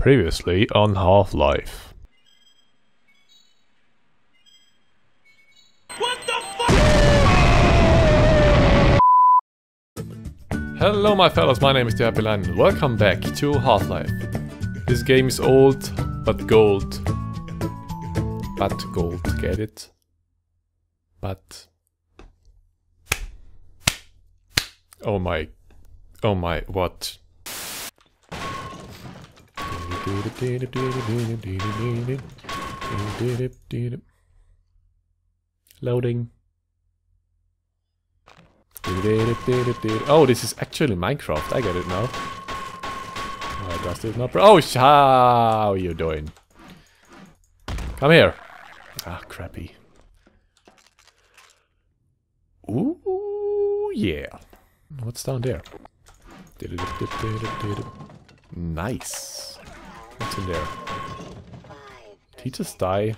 Previously on Half-Life. What the F Hello my fellows, my name is HappyLion and welcome back to Half-Life. This game is old, but gold. But gold, get it? But... Oh my... Oh my, what? Loading. Oh, this is actually Minecraft. I get it now. Why does it not? Oh, how are you doing? Come here. Ah, crappy. Ooh, yeah. What's down there? Nice. What's in there? Did he just die?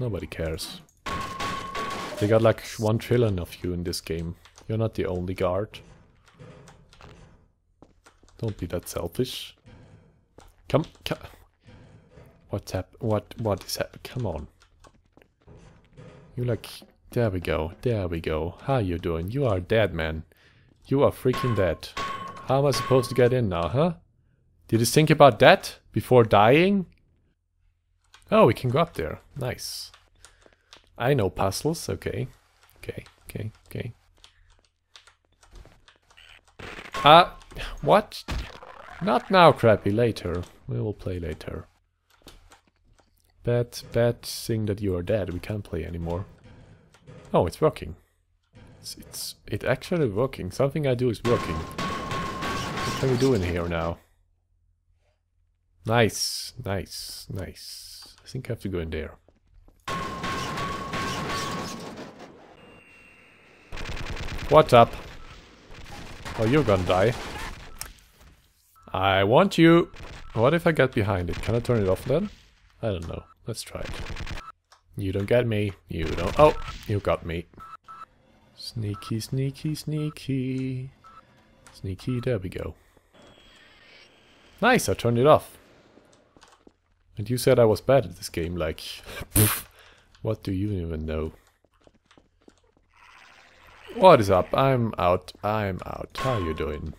Nobody cares. They got like one trillion of you in this game. You're not the only guard. Don't be that selfish. Come, come. What's hap- what, what is hap- come on. You like, there we go, there we go. How you doing? You are dead, man. You are freaking dead. How am I supposed to get in now, huh? Did you think about that before dying? Oh, we can go up there. Nice. I know puzzles. Okay. Okay, okay, okay. Ah, uh, what? Not now, Crappy. Later. We will play later. Bad, bad thing that you are dead. We can't play anymore. Oh, it's working. It's, it's it actually working. Something I do is working. What can we do in here now? Nice, nice, nice. I think I have to go in there. What's up? Oh, you're gonna die. I want you. What if I get behind it? Can I turn it off then? I don't know. Let's try it. You don't get me. You don't. Oh, you got me. Sneaky, sneaky, sneaky. Sneaky, there we go. Nice, I turned it off. And you said I was bad at this game, like... what do you even know? What is up? I'm out. I'm out. How you doing?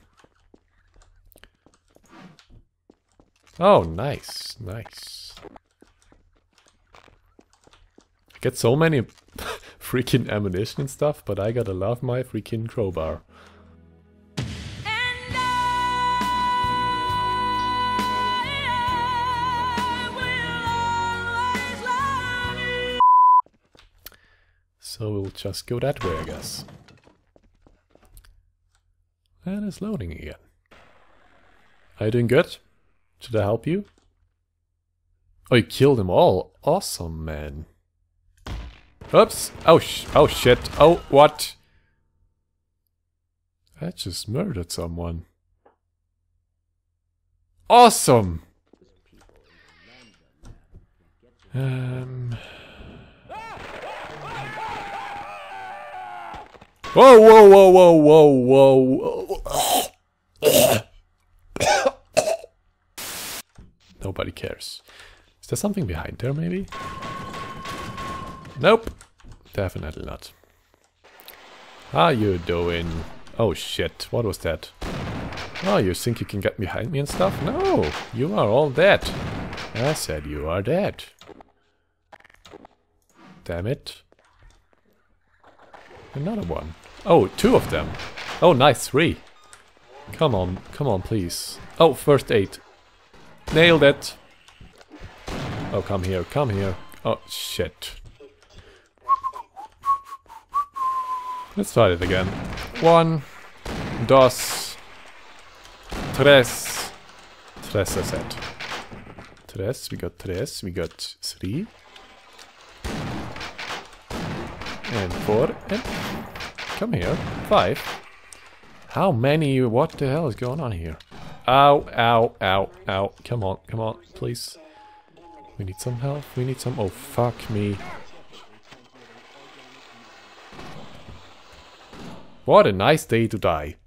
Oh, nice. Nice. I get so many freaking ammunition and stuff, but I gotta love my freaking crowbar. We'll just go that way, I guess. And it's loading again. Are you doing good? Should I help you? Oh, you killed them all. Awesome, man. Oops. Oh, sh oh shit. Oh, what? I just murdered someone. Awesome! Um... Oh, whoa, whoa, whoa, whoa, whoa, whoa. Nobody cares. Is there something behind there, maybe? Nope. Definitely not. How you doing? Oh shit, what was that? Oh, you think you can get behind me and stuff? No, you are all dead. I said you are dead. Damn it. Another one. Oh, two of them. Oh, nice, three. Come on, come on, please. Oh, first eight. Nailed it. Oh, come here, come here. Oh, shit. Let's try it again. One, dos, tres. Tres, I said. Tres, we got tres, we got three. And four, and Come here. Five. How many? What the hell is going on here? Ow, ow, ow, ow. Come on, come on, please. We need some help. We need some... Oh, fuck me. What a nice day to die.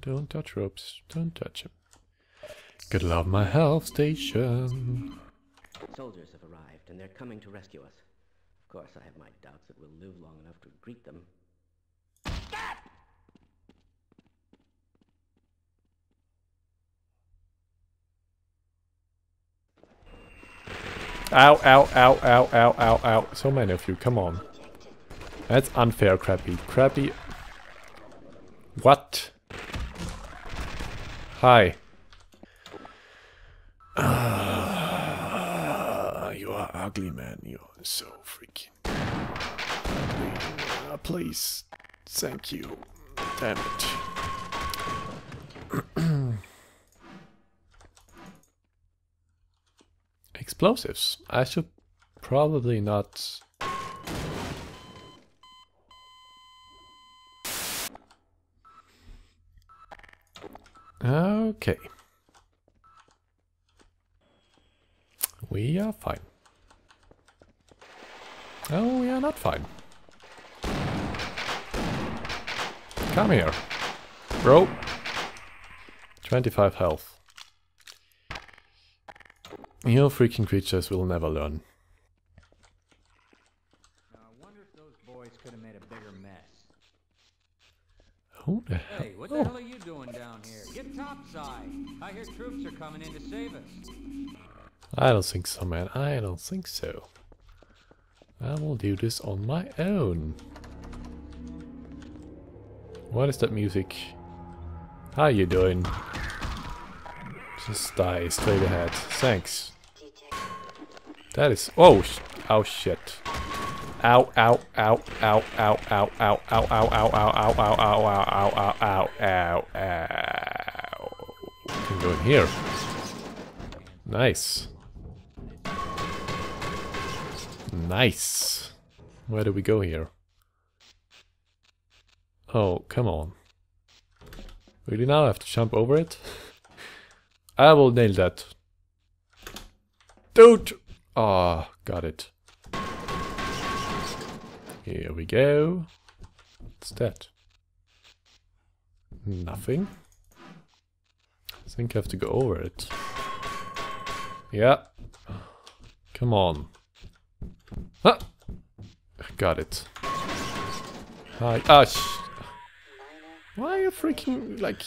Don't touch ropes. Don't touch them. Gotta love my health station. Soldiers have arrived, and they're coming to rescue us. Of course, I have my doubts that we'll live long enough to greet them. Ow, ow, ow, ow, ow, ow, ow. So many of you, come on. That's unfair, Crappy. Crappy. What? Hi. Ah, you are ugly, man. You're so freaking ugly. Uh, please. Thank you. Damn it. Explosives. I should probably not... Okay. We are fine. Oh, we are not fine. Come here. Bro. 25 health. You freaking creatures will never learn. Now, I wonder if those boys could have made a bigger mess. Who the hell? Hey, what the oh. hell are you doing down here? Get topside. I hear troops are coming in to save us. I don't think so, man. I don't think so. I will do this on my own. What is that music? How you doing? Just die straight ahead. Thanks. That is... Oh! sh- Oh shit. Ow, ow, ow, ow, ow, ow, ow, ow, ow, ow, ow, ow, ow, ow, ow, ow, ow, ow, ow. Can go in here. Nice. Nice. Where do we go here? Oh, come on. Really now I have to jump over it? I will nail that. Dude! Ah, oh, got it. Here we go. What's that? Nothing. I think I have to go over it. Yeah. Come on. Ah! Got it. Hi. Ah, Why are you freaking, like...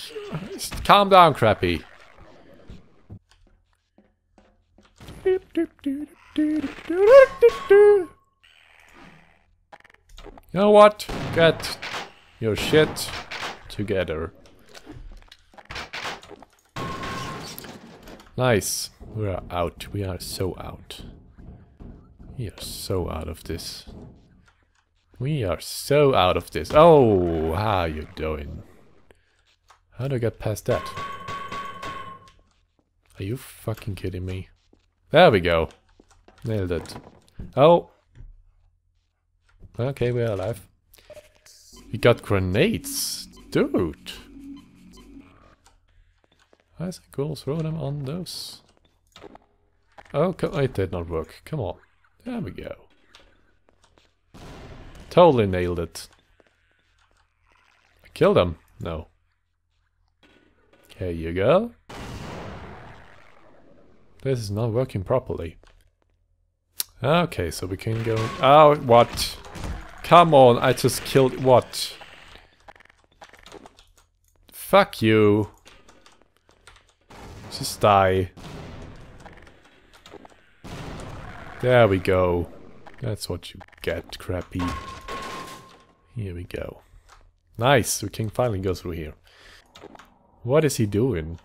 Calm down, Crappy. You know what? Get your shit together. Nice. We are out. We are so out. We are so out of this. We are so out of this. Oh, how you doing? How do I get past that? Are you fucking kidding me? There we go. Nailed it. Oh. Okay, we're alive. We got grenades. Dude. I think we'll throw them on those. Oh, it did not work. Come on. There we go. Totally nailed it. I killed him. No. Here you go. This is not working properly. Okay, so we can go... Oh, what? Come on, I just killed... What? Fuck you. Just die. There we go. That's what you get, crappy. Here we go. Nice, we can finally go through here. What is he doing?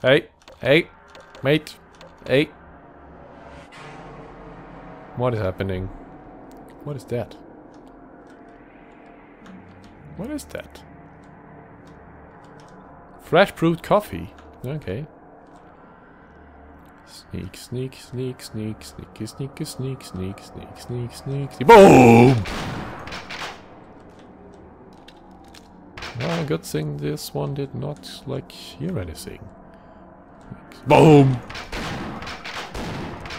Hey, hey, Mate. Hey. What is happening? What is that? What is that? Fresh brewed coffee. Okay. Sneak, sneak, sneak, sneak, sneaky, sneaky, sneak, sneak, sneak, sneak, sneak, sneak. Boom! Well, good thing this one did not, like, hear anything. Boom!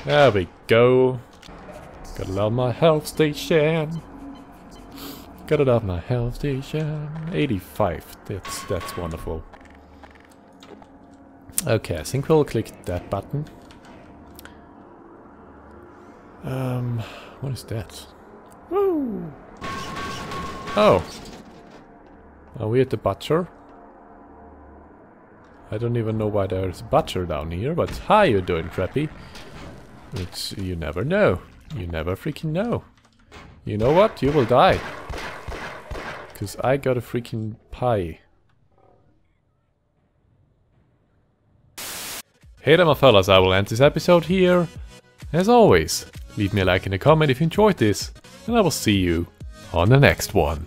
There we go. Gotta love my health station. Gotta love my health station. 85. That's that's wonderful. Okay, I think we'll click that button. Um, what is that? Woo! Oh. Are we at the butcher? I don't even know why there's butter down here, but how you doing, Crappy? It's, you never know. You never freaking know. You know what? You will die. Because I got a freaking pie. Hey there my fellas, I will end this episode here. As always, leave me a like and a comment if you enjoyed this, and I will see you on the next one.